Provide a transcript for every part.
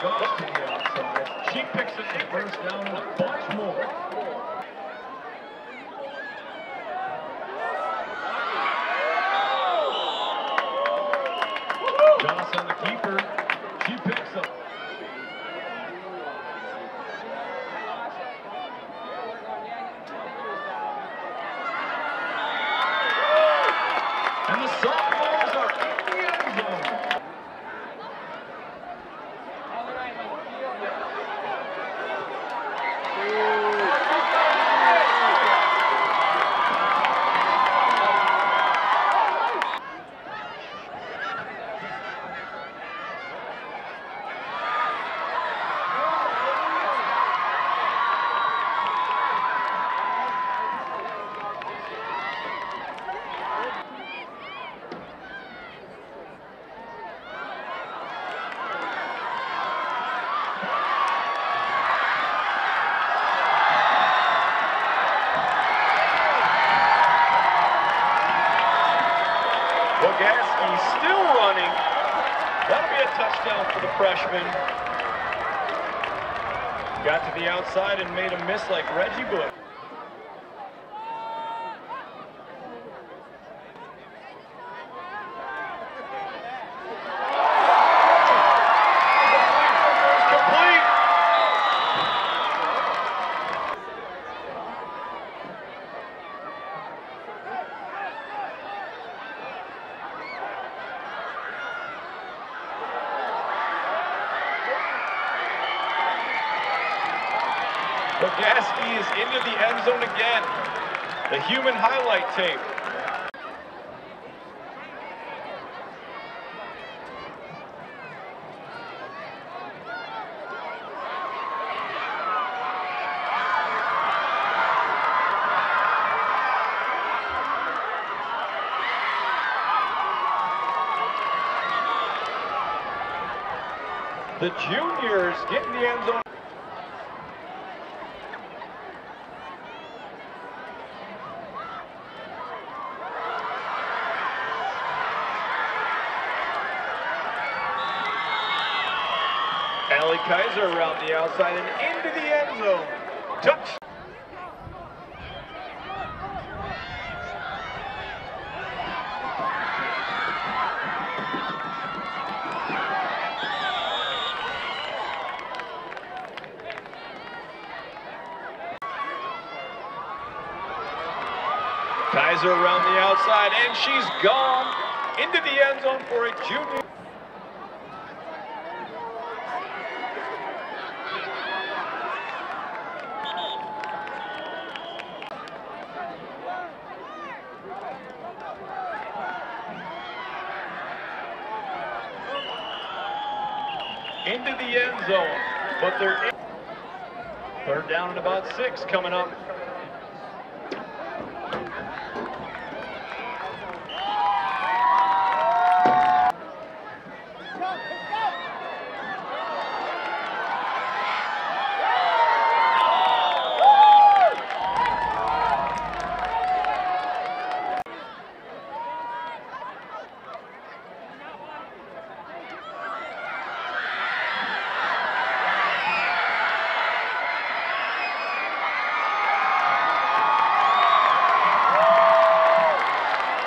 goes to the outside. She picks it and brings down a bunch more. Johnson, the keeper, she picks up. Bogaski still running. That'll be a touchdown for the freshman. Got to the outside and made a miss like Reggie Bush. Bogaski is into the end zone again. The human highlight tape. The juniors get in the end zone. Allie Kaiser around the outside and into the end zone. Touch. Kaiser around the outside and she's gone into the end zone for a junior. Into the end zone, but they're in. Third down and about six coming up.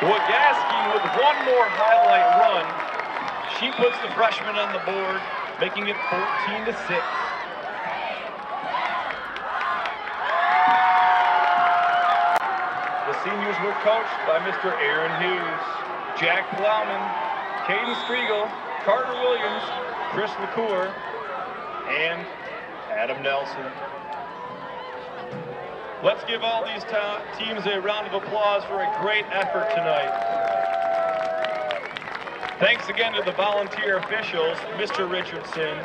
Wagaski with one more highlight run. She puts the freshman on the board, making it 14 to 6. The seniors were coached by Mr. Aaron Hughes, Jack Plowman, Caden Striegel, Carter Williams, Chris LaCour, and Adam Nelson. Let's give all these teams a round of applause for a great effort tonight. Thanks again to the volunteer officials, Mr. Richardson,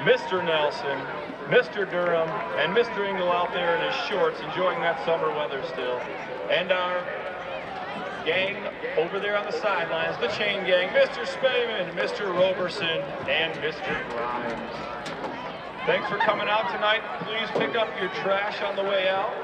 Mr. Nelson, Mr. Durham, and Mr. Engel out there in his shorts enjoying that summer weather still. And our gang over there on the sidelines, the chain gang, Mr. Spayman, Mr. Roberson, and Mr. Grimes. Thanks for coming out tonight. Please pick up your trash on the way out.